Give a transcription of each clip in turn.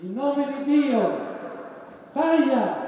In nome di Dio, taglia!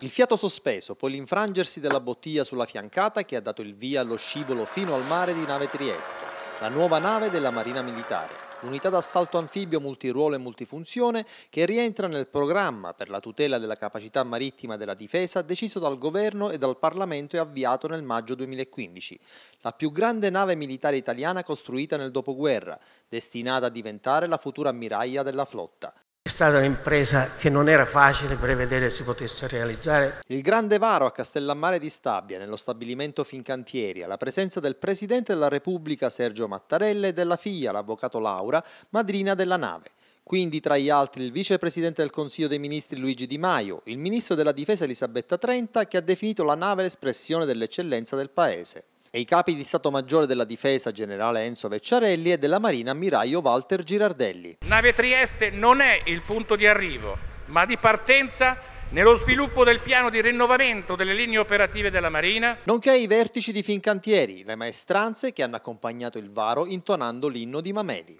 Il fiato sospeso, poi l'infrangersi della bottiglia sulla fiancata che ha dato il via allo scivolo fino al mare di nave Trieste, la nuova nave della Marina Militare l'unità d'assalto anfibio multiruolo e multifunzione che rientra nel programma per la tutela della capacità marittima della difesa deciso dal governo e dal Parlamento e avviato nel maggio 2015, la più grande nave militare italiana costruita nel dopoguerra, destinata a diventare la futura ammiraglia della flotta. È stata un'impresa che non era facile prevedere si potesse realizzare. Il grande varo a Castellammare di Stabia, nello stabilimento Fincantieri, alla presenza del Presidente della Repubblica Sergio Mattarella e della figlia, l'avvocato Laura, madrina della nave. Quindi tra gli altri il vicepresidente del Consiglio dei Ministri Luigi Di Maio, il ministro della Difesa Elisabetta Trenta che ha definito la nave l'espressione dell'eccellenza del Paese e i capi di Stato Maggiore della Difesa generale Enzo Vecciarelli e della Marina ammiraglio Walter Girardelli. Nave Trieste non è il punto di arrivo, ma di partenza nello sviluppo del piano di rinnovamento delle linee operative della Marina, nonché i vertici di Fincantieri, le maestranze che hanno accompagnato il varo intonando l'inno di Mameli.